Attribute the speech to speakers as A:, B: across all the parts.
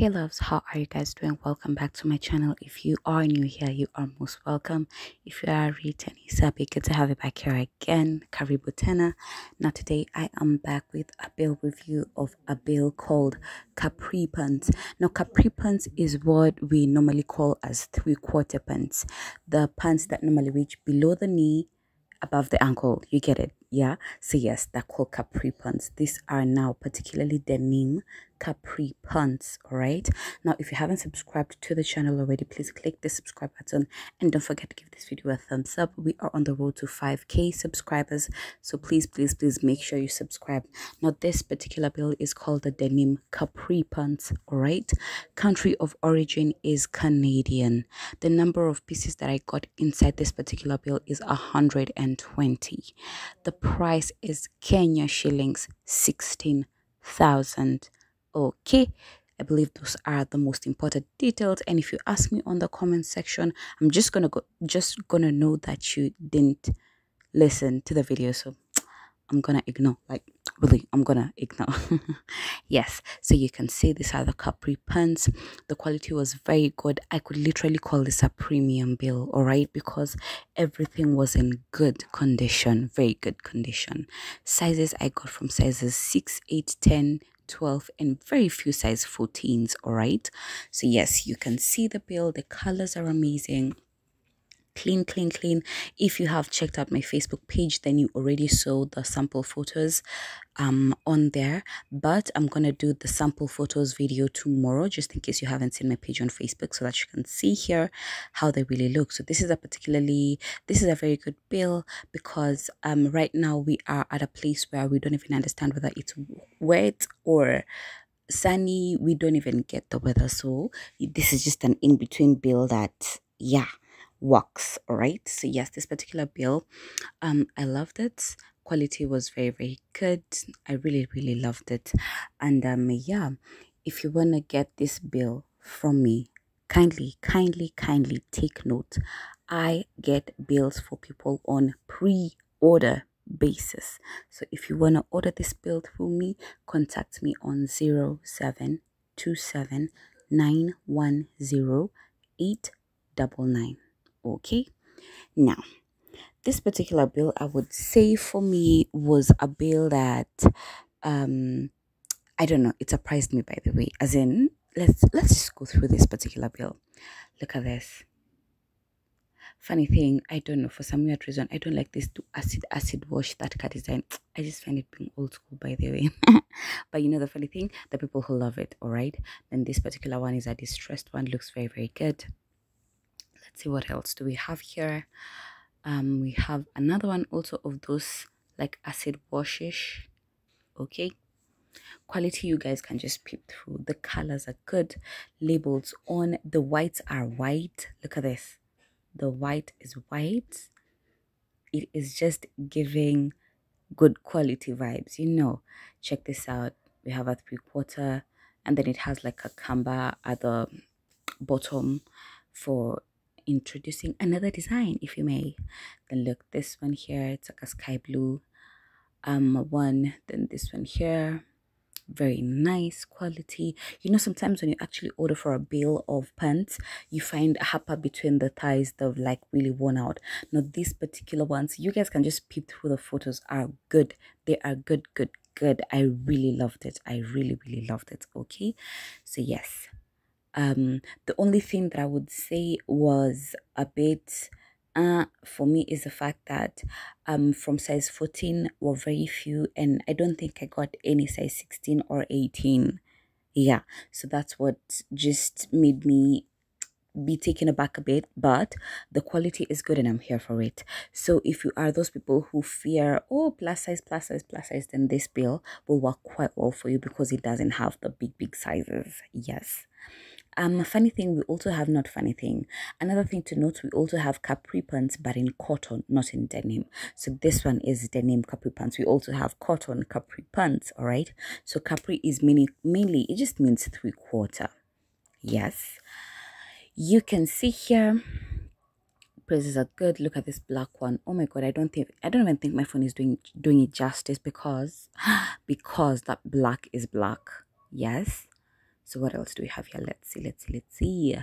A: Hey loves, how are you guys doing? Welcome back to my channel. If you are new here, you are most welcome. If you are a returning sub, good to have you back here again. Karibu Tena. Now today I am back with a bale review of a bale called Capri Pants. Now Capri Pants is what we normally call as three quarter pants. The pants that normally reach below the knee above the ankle you get it yeah so yes they're called capri pants these are now particularly denim capri pants all right now if you haven't subscribed to the channel already please click the subscribe button and don't forget to give this video a thumbs up. We are on the road to 5k subscribers so please please please make sure you subscribe. Now this particular bale is called the denim capri pants all right country of origin is canadian. The number of pieces that i got inside this particular bale is 120 the price is kenya shillings 16000 okay. I believe those are the most important details. And if you ask me on the comment section, I'm just gonna go just gonna know that you didn't listen to the video. So I'm gonna ignore like really I'm gonna ignore. Yes so you can see these are the capri pants the quality was very good. I could literally call this a premium bale all right? Because everything was in good condition very good condition. Sizes I got from sizes 6 8 10 12 and very few size 14s all right so yes you can see the bale the colors are amazing clean clean clean. If you have checked out my facebook page then you already saw the sample photos um on there. But i'm gonna do the sample photos video tomorrow just in case you haven't seen my page on facebook so that you can see here how they really look. So this is a particularly this is a very good bale because um right now we are at a place where we don't even understand whether it's wet or sunny. We don't even get the weather. So this is just an in-between bale that yeah works right so yes this particular bale um i loved it. Quality was very very good. I really really loved it. And um yeah if you want to get this bale from me kindly kindly kindly take note. I get bales for people on pre-order basis. So if you want to order this bale through me contact me on 0727 910 899 okay? Now this particular bale i would say for me was a bale that um i don't know it surprised me by the way. As in let's let's just go through this particular bale. Look at this. Funny thing i don't know for some weird reason i don't like this to acid acid wash that cut design. I just find it being old school by the way. But you know the funny thing? The people who love it all right then this particular one is a distressed one looks very very good let's see what else do we have here? Um we have another one also of those like acid washish okay. Quality you guys can just peep through. The colors are good. Labels on. The whites are white. Look at this. The white is white. It is just giving good quality vibes you know. Check this out. We have a three quarter and then it has like a kamba at the bottom for introducing another design if you may. Then look this one here it's like a sky blue. Um one then this one here. Very nice quality. You know sometimes when you actually order for a bale of pants you find a hapa between the thighs that like really worn out. Now these particular ones you guys can just peep through the photos are good. They are good good good. I really loved it. I really really loved it okay? So yes um the only thing that i would say was a bit uh for me is the fact that um from size 14 were very few and i don't think i got any size 16 or 18 yeah so that's what just made me be taken aback a bit but the quality is good and i'm here for it. So if you are those people who fear oh plus size plus size plus size then this bale will work quite well for you because it doesn't have the big big sizes. Yes um funny thing we also have not funny thing another thing to note we also have capri pants but in cotton not in denim. So this one is denim capri pants we also have cotton capri pants all right? So capri is mainly mainly it just means three quarter. Yes. You can see here prices are good. Look at this black one. Oh my god i don't think i don't even think my phone is doing doing it justice because because that black is black. Yes so what else do we have here? Let's see let's see let's see.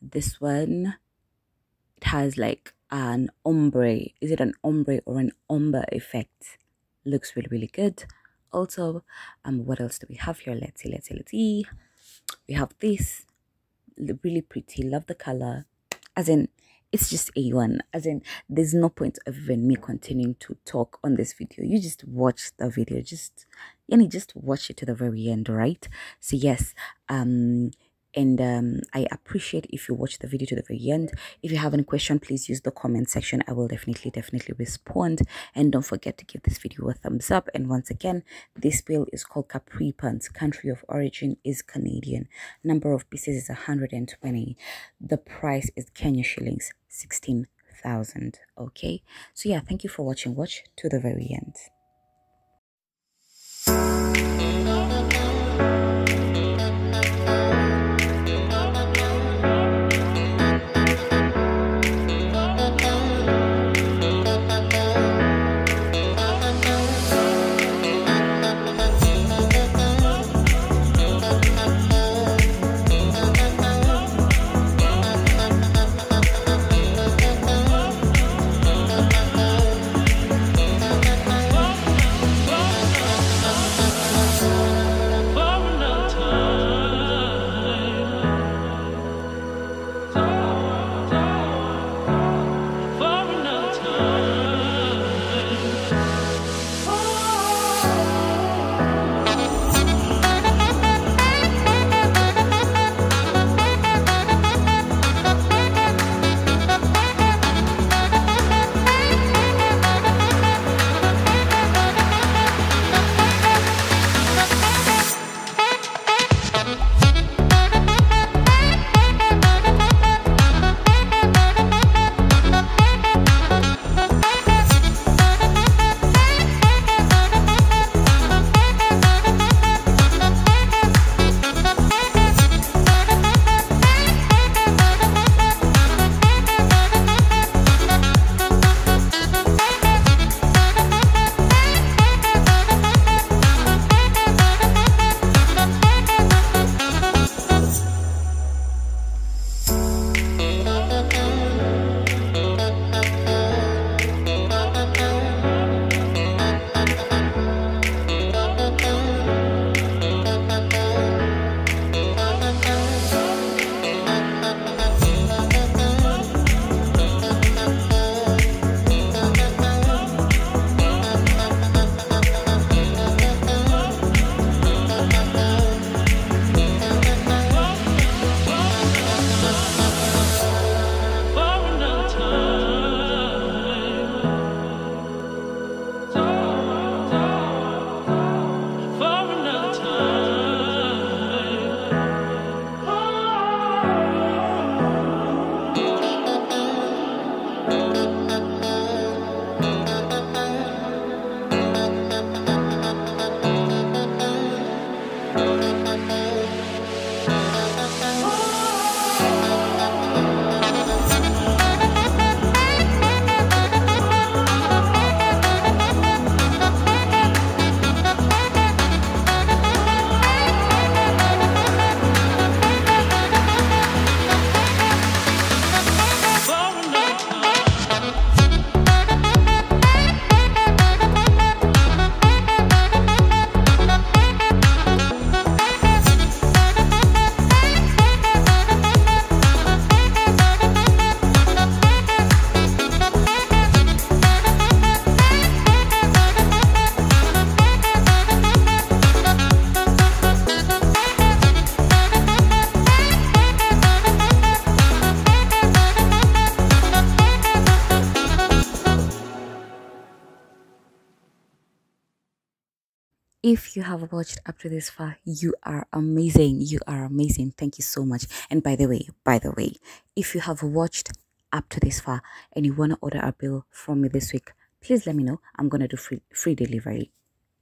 A: This one it has like an ombre. Is it an ombre or an umber effect? Looks really really good. Also um what else do we have here? Let's see let's see let's see. We have this. Really pretty. Love the color. As in it's just a1 as in there's no point of even me continuing to talk on this video. You just watch the video just you know just watch it to the very end right? So yes um and um, I appreciate if you watch the video to the very end. If you have any question, please use the comment section. I will definitely, definitely respond. And don't forget to give this video a thumbs up. And once again, this bale is called Capri Pants. Country of origin is Canadian. Number of pieces is 120. The price is Kenya shillings, 16,000. Okay. So yeah, thank you for watching. Watch to the very end. If you have watched up to this far you are amazing. You are amazing. Thank you so much. And by the way by the way if you have watched up to this far and you want to order a bale from me this week please let me know. I'm gonna do free free delivery.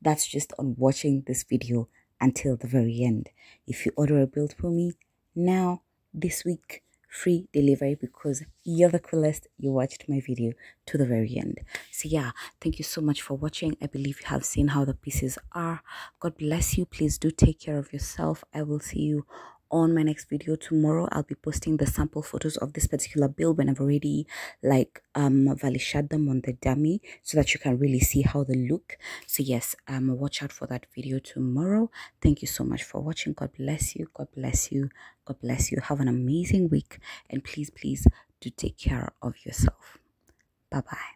A: That's just on watching this video until the very end. If you order a bale for me now this week free delivery because you're the coolest. You watched my video to the very end. So yeah thank you so much for watching. I believe you have seen how the pieces are. God bless you. Please do take care of yourself. I will see you on my next video. Tomorrow i'll be posting the sample photos of this particular build when i've already like um valished them on the dummy so that you can really see how they look. So yes um watch out for that video tomorrow. Thank you so much for watching. God bless you. God bless you. God bless you. Have an amazing week. And please please do take care of yourself. Bye bye